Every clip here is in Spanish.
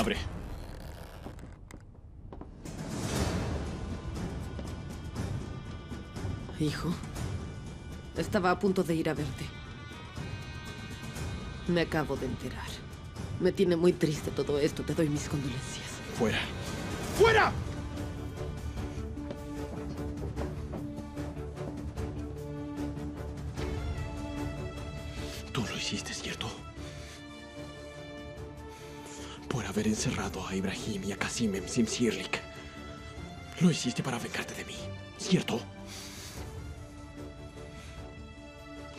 Abre. Hijo, estaba a punto de ir a verte. Me acabo de enterar. Me tiene muy triste todo esto. Te doy mis condolencias. Fuera. ¡Fuera! Encerrado a Ibrahim y a Kasim en Simsirlik. Lo hiciste para vengarte de mí, ¿cierto?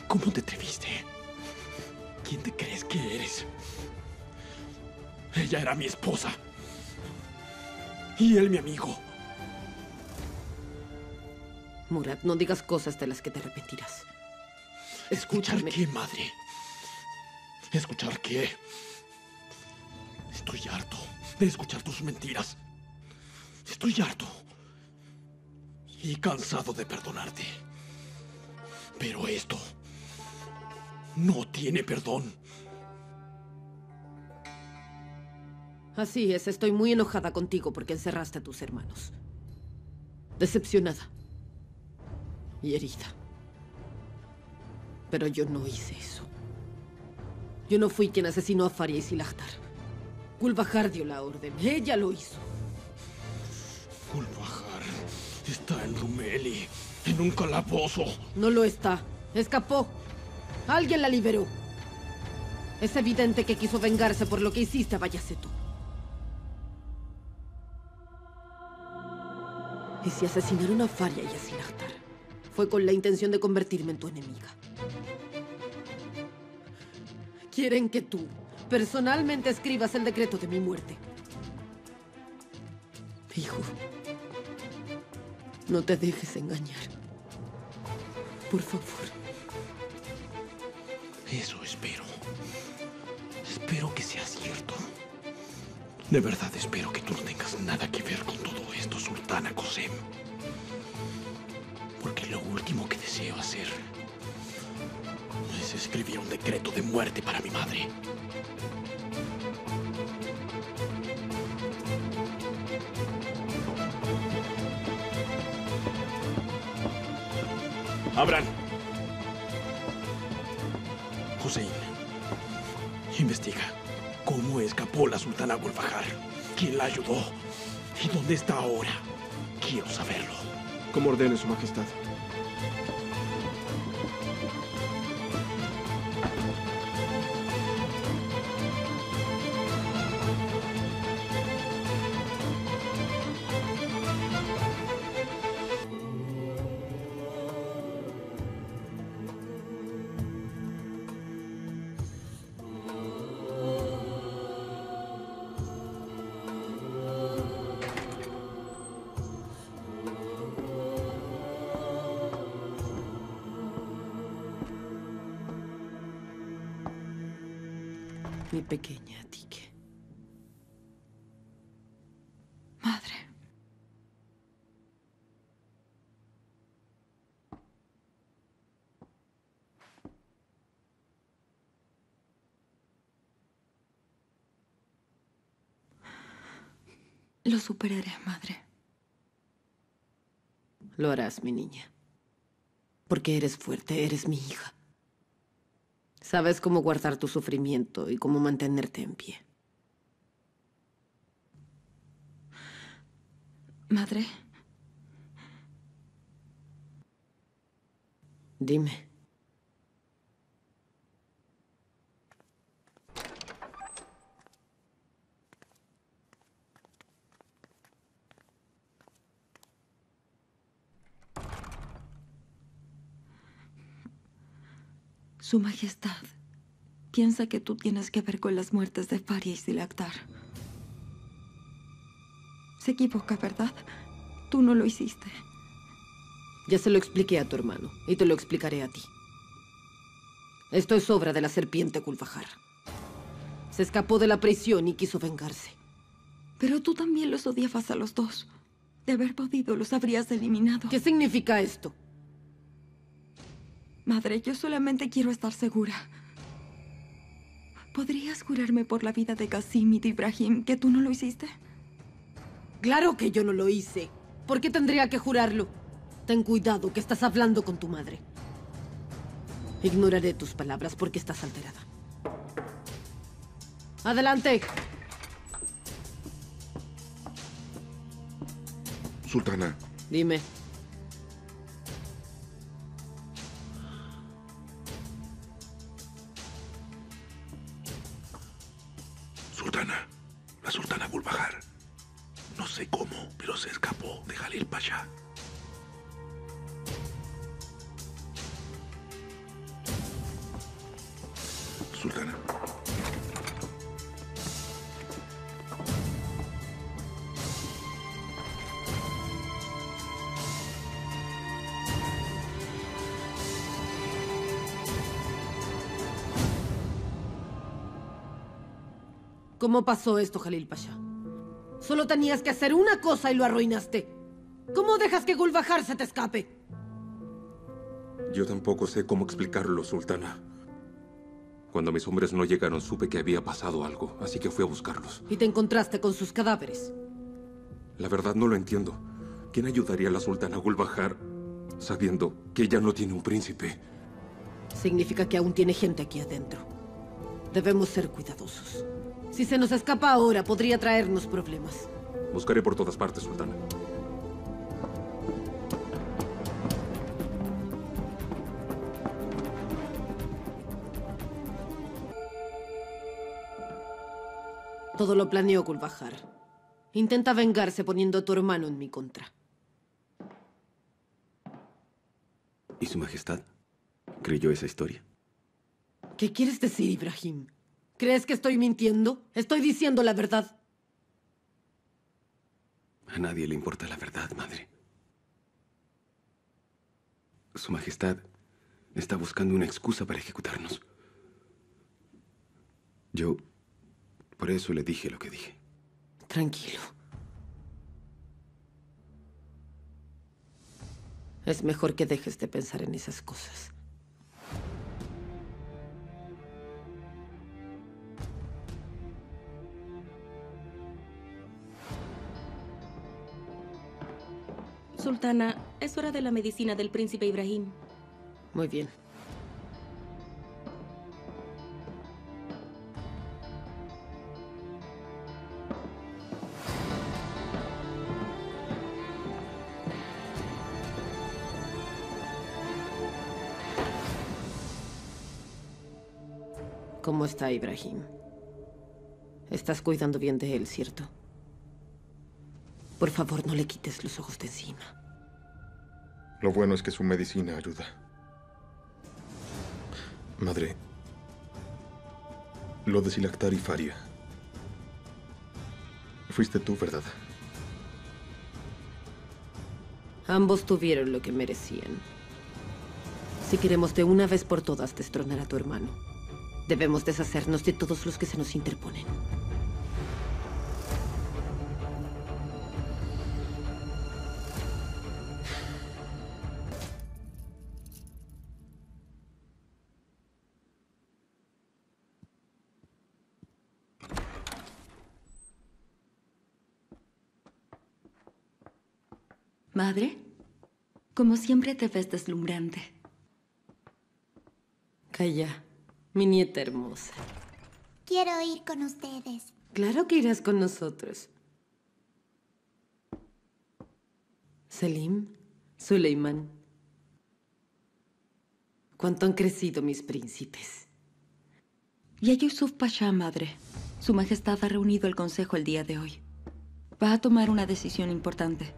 ¿Cómo te atreviste? ¿Quién te crees que eres? Ella era mi esposa. Y él mi amigo. Murat, no digas cosas de las que te arrepentirás. ¿Escuchar qué, madre? ¿Escuchar qué? Estoy harto de escuchar tus mentiras. Estoy harto. Y cansado de perdonarte. Pero esto no tiene perdón. Así es, estoy muy enojada contigo porque encerraste a tus hermanos. Decepcionada. Y herida. Pero yo no hice eso. Yo no fui quien asesinó a Faria y Silahtar. Gulbahar dio la orden. Ella lo hizo. Gulbahar está en Rumeli, en un calabozo. No lo está. Escapó. Alguien la liberó. Es evidente que quiso vengarse por lo que hiciste a Bayaceto. Y si asesinaron a Faria y a Silahtar, fue con la intención de convertirme en tu enemiga. Quieren que tú personalmente escribas el decreto de mi muerte. Hijo, no te dejes engañar. Por favor. Eso espero. Espero que sea cierto. De verdad espero que tú no tengas nada que ver con todo esto, Sultana Kosem. Porque lo último que deseo hacer es escribir un decreto de muerte para mi madre. Abran. Hussein, investiga cómo escapó la sultana Gulbahar. ¿Quién la ayudó? ¿Y dónde está ahora? Quiero saberlo. Como ordene su majestad. Mi pequeña Tique. Madre. Lo superaré, madre. Lo harás, mi niña. Porque eres fuerte, eres mi hija. Sabes cómo guardar tu sufrimiento y cómo mantenerte en pie. Madre, Dime. Su Majestad piensa que tú tienes que ver con las muertes de Faria y Silaktar. Se equivoca, ¿verdad? Tú no lo hiciste. Ya se lo expliqué a tu hermano y te lo explicaré a ti. Esto es obra de la serpiente Gulbahar. Se escapó de la prisión y quiso vengarse. Pero tú también los odiabas a los dos. De haber podido, los habrías eliminado. ¿Qué significa esto? Madre, yo solamente quiero estar segura. ¿podrías jurarme por la vida de Qasim y de Ibrahim que tú no lo hiciste? Claro que yo no lo hice. ¿Por qué tendría que jurarlo? Ten cuidado que estás hablando con tu madre. Ignoraré tus palabras porque estás alterada. Adelante. Sultana, Dime. Sultana. ¿Cómo pasó esto, Jalil Pasha? Solo tenías que hacer una cosa y lo arruinaste. ¿Cómo dejas que Gulbahar se te escape? Yo tampoco sé cómo explicarlo, Sultana. Cuando mis hombres no llegaron, supe que había pasado algo, así que fui a buscarlos. Y te encontraste con sus cadáveres. La verdad no lo entiendo. ¿Quién ayudaría a la Sultana Gulbahar sabiendo que ella no tiene un príncipe? Significa que aún tiene gente aquí adentro. Debemos ser cuidadosos. Si se nos escapa ahora, podría traernos problemas. Buscaré por todas partes, Sultana. Todo lo planeó Gulbahar. Intenta vengarse poniendo a tu hermano en mi contra. ¿Y su majestad? ¿Creyó esa historia? ¿Qué quieres decir, Ibrahim? ¿Crees que estoy mintiendo? Estoy diciendo la verdad. A nadie le importa la verdad, madre. Su majestad está buscando una excusa para ejecutarnos. Yo... Por eso le dije lo que dije. Tranquilo. Es mejor que dejes de pensar en esas cosas. Sultana, es hora de la medicina del príncipe Ibrahim. Muy bien. ¿Cómo está Ibrahim? Estás cuidando bien de él, ¿cierto? Por favor, no le quites los ojos de encima. lo bueno es que su medicina ayuda. Madre, lo de Silactar y Faria. Fuiste tú, ¿verdad? Ambos tuvieron lo que merecían. Si queremos de una vez por todas destronar a tu hermano, debemos deshacernos de todos los que se nos interponen. Madre, como siempre te ves deslumbrante. Calla, mi nieta hermosa. Quiero ir con ustedes. Claro que irás con nosotros. Selim, Suleiman. ¿Cuánto han crecido mis príncipes? Y a Yusuf Pasha, madre. Su Majestad ha reunido el Consejo el día de hoy. Va a tomar una decisión importante.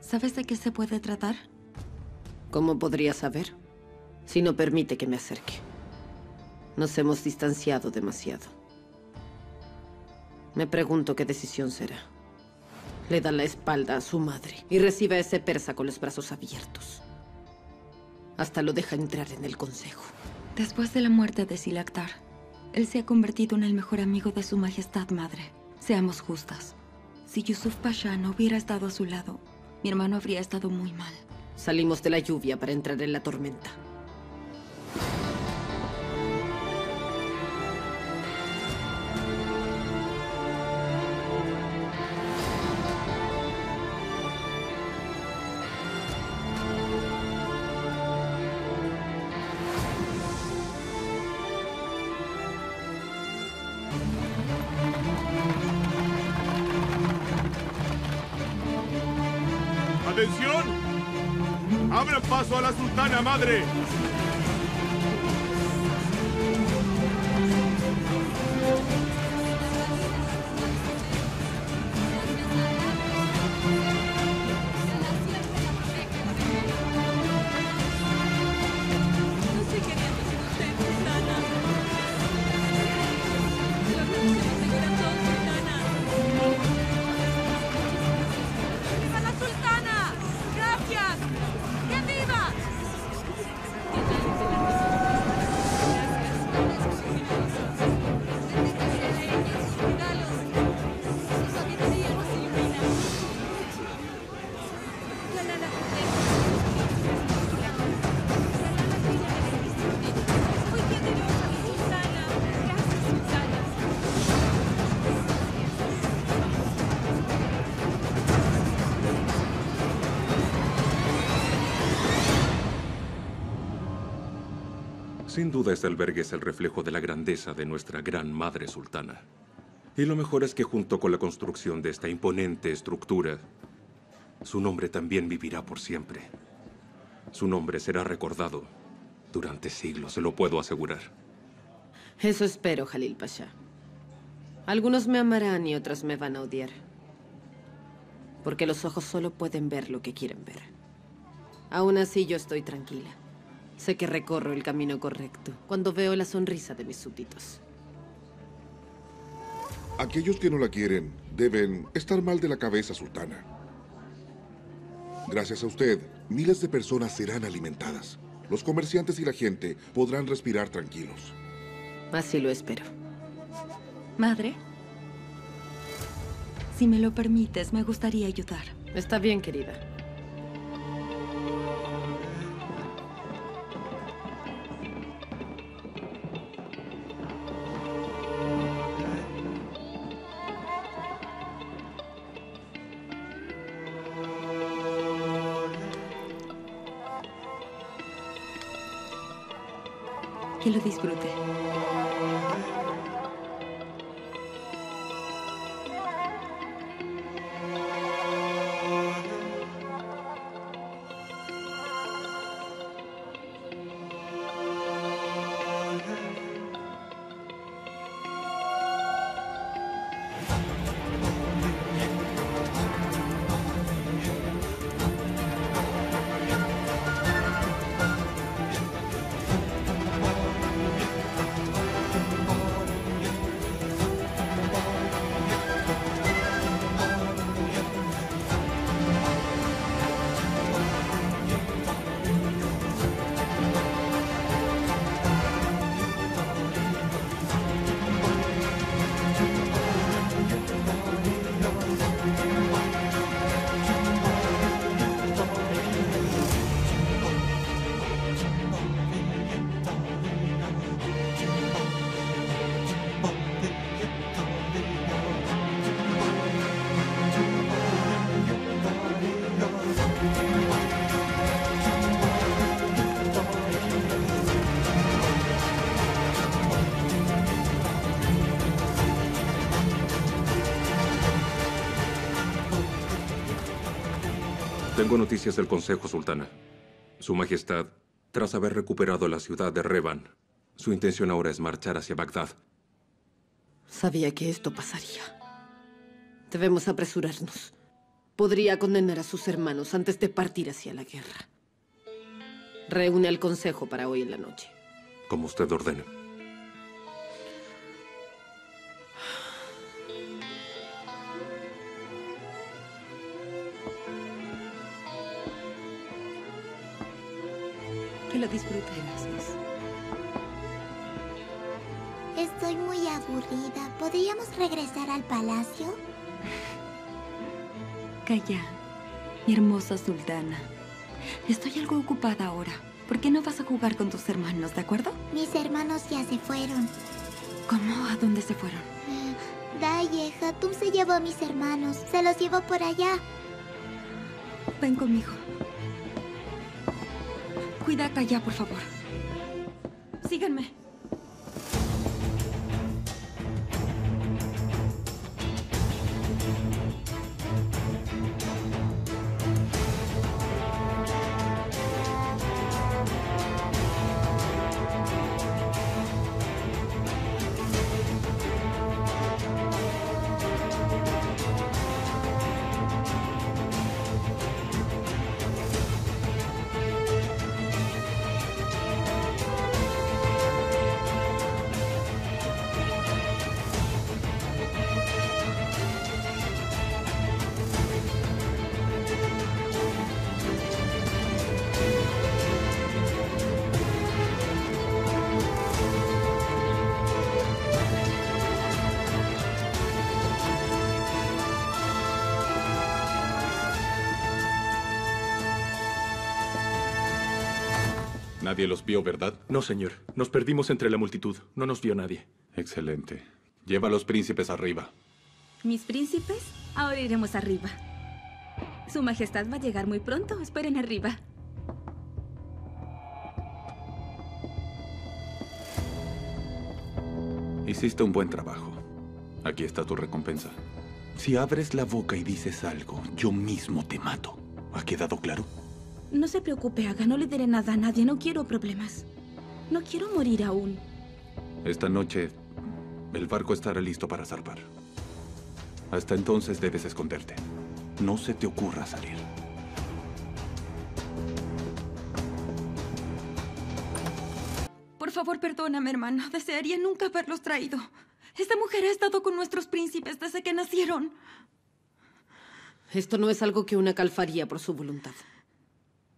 ¿Sabes de qué se puede tratar? ¿Cómo podría saber? Si no permite que me acerque. Nos hemos distanciado demasiado. Me pregunto qué decisión será. Le da la espalda a su madre y recibe a ese persa con los brazos abiertos. Hasta lo deja entrar en el consejo. Después de la muerte de Silaktar, él se ha convertido en el mejor amigo de su Majestad Madre. Seamos justas. Si Yusuf Pasha no hubiera estado a su lado, mi hermano habría estado muy mal. Salimos de la lluvia para entrar en la tormenta. Paso a la sultana madre! Sin duda este albergue es el reflejo de la grandeza de nuestra gran madre sultana. Y lo mejor es que junto con la construcción de esta imponente estructura, su nombre también vivirá por siempre. Su nombre será recordado durante siglos, se lo puedo asegurar. Eso espero, Jalil Pasha. Algunos me amarán y otros me van a odiar. Porque los ojos solo pueden ver lo que quieren ver. Aún así, yo estoy tranquila. Sé que recorro el camino correcto cuando veo la sonrisa de mis súbditos. Aquellos que no la quieren deben estar mal de la cabeza, sultana. Gracias a usted, miles de personas serán alimentadas. Los comerciantes y la gente podrán respirar tranquilos. Así lo espero. Madre, si me lo permites, me gustaría ayudar. Está bien, querida. Que lo disfrute. Tengo noticias del Consejo, Sultana. Su Majestad, tras haber recuperado la ciudad de Revan, su intención ahora es marchar hacia Bagdad. Sabía que esto pasaría. Debemos apresurarnos. Podría condenar a sus hermanos antes de partir hacia la guerra. Reúne al consejo para hoy en la noche. Como usted ordene. Lo disfrute. Gracias. Estoy muy aburrida. ¿Podríamos regresar al palacio? Calla, mi hermosa sultana. Estoy algo ocupada ahora. ¿Por qué no vas a jugar con tus hermanos, de acuerdo? Mis hermanos ya se fueron. ¿Cómo? ¿A dónde se fueron? Eh, Daye, Hatum se llevó a mis hermanos. Se los llevó por allá. Ven conmigo. Cuida a Calla, por favor. Síganme. Nadie los vio, ¿verdad? No, señor. Nos perdimos entre la multitud. No nos vio nadie. Excelente. Lleva a los príncipes arriba. ¿Mis príncipes? Ahora iremos arriba. Su Majestad va a llegar muy pronto. Esperen arriba. Hiciste un buen trabajo. Aquí está tu recompensa. Si abres la boca y dices algo, yo mismo te mato. ¿Ha quedado claro? No se preocupe, Aga. No le diré nada a nadie. No quiero problemas. No quiero morir aún. Esta noche, el barco estará listo para zarpar. Hasta entonces debes esconderte. No se te ocurra salir. Por favor, perdóname, hermano. Desearía nunca haberlos traído. Esta mujer ha estado con nuestros príncipes desde que nacieron. Esto no es algo que una calfaría por su voluntad.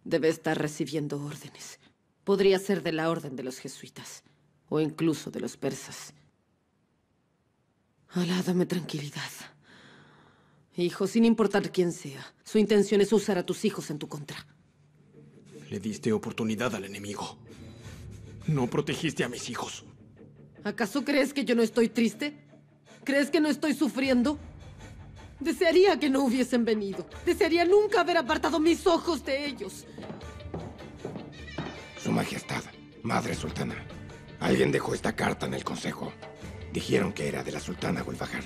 Debe estar recibiendo órdenes. Podría ser de la orden de los jesuitas, o incluso de los persas. Alá, dame tranquilidad. Hijo, sin importar quién sea, su intención es usar a tus hijos en tu contra. Le diste oportunidad al enemigo. No protegiste a mis hijos. ¿Acaso crees que yo no estoy triste? ¿Crees que no estoy sufriendo? Desearía que no hubiesen venido. Desearía nunca haber apartado mis ojos de ellos. Su Majestad, Madre Sultana. Alguien dejó esta carta en el consejo. Dijeron que era de la Sultana Gulbahar.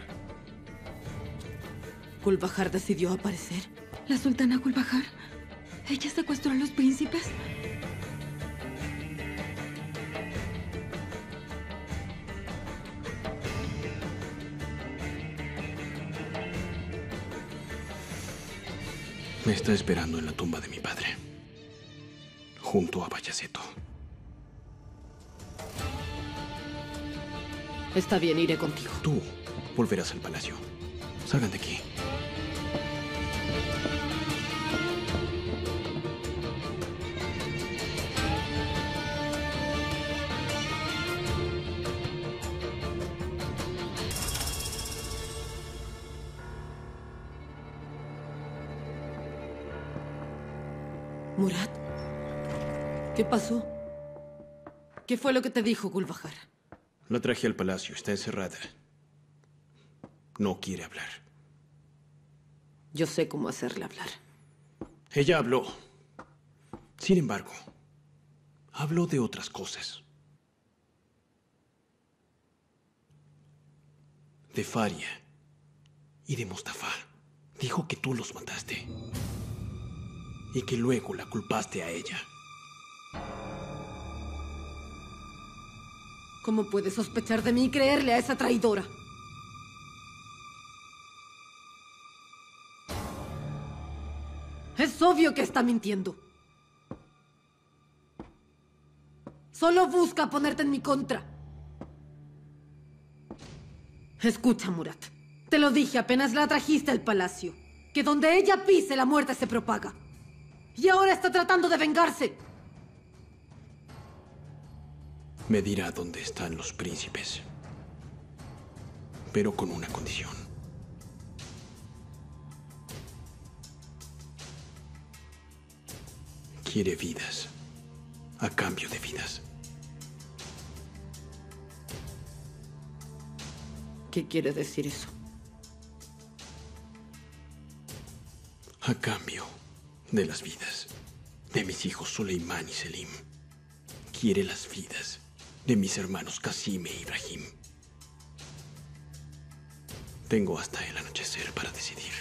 ¿Gulbahar decidió aparecer? ¿La Sultana Gulbahar? ¿Ella secuestró a los príncipes? Me está esperando en la tumba de mi padre. Junto a Bayaceto. Está bien, iré contigo. Tú volverás al palacio. Salgan de aquí. Murat, ¿qué pasó? ¿Qué fue lo que te dijo Gulbahar? La traje al palacio. Está encerrada. No quiere hablar. Yo sé cómo hacerle hablar. Ella habló. Sin embargo, habló de otras cosas. De Faria y de Mustafa. Dijo que tú los mataste. Y que luego la culpaste a ella. ¿Cómo puedes sospechar de mí y creerle a esa traidora? Es obvio que está mintiendo. Solo busca ponerte en mi contra. Escucha, Murat. Te lo dije apenas la trajiste al palacio. Que donde ella pise, la muerte se propaga. Y ahora está tratando de vengarse. Me dirá dónde están los príncipes. Pero con una condición. Quiere vidas. A cambio de vidas. ¿Qué quiere decir eso? A cambio de las vidas de mis hijos Suleimán y Selim. Quiere las vidas de mis hermanos Kasim e Ibrahim. Tengo hasta el anochecer para decidir.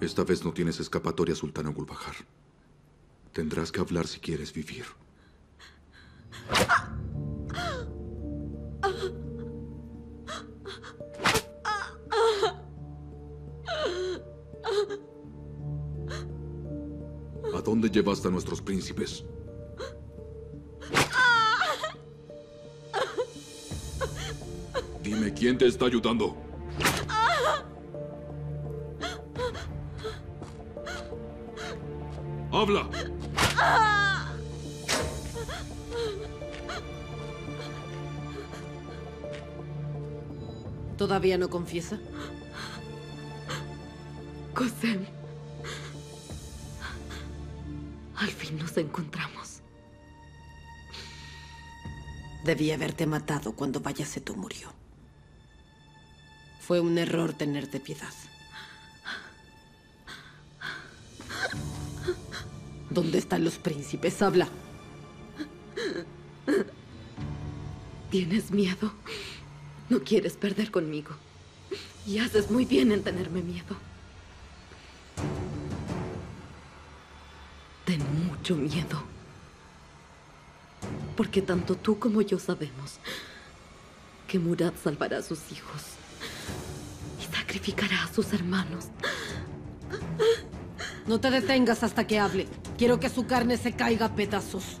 Esta vez no tienes escapatoria, Sultana Gulbahar. Tendrás que hablar si quieres vivir. ¿A dónde llevaste a nuestros príncipes? Dime quién te está ayudando. ¡Habla! ¿Todavía no confiesa? Cosem. Al fin nos encontramos. Debí haberte matado cuando Bayaceto murió. Fue un error tenerte piedad. ¿Dónde están los príncipes? Habla. ¿Tienes miedo? No quieres perder conmigo. Y haces muy bien en tenerme miedo. Ten mucho miedo. Porque tanto tú como yo sabemos que Murad salvará a sus hijos y sacrificará a sus hermanos. No te detengas hasta que hable. Quiero que su carne se caiga a pedazos.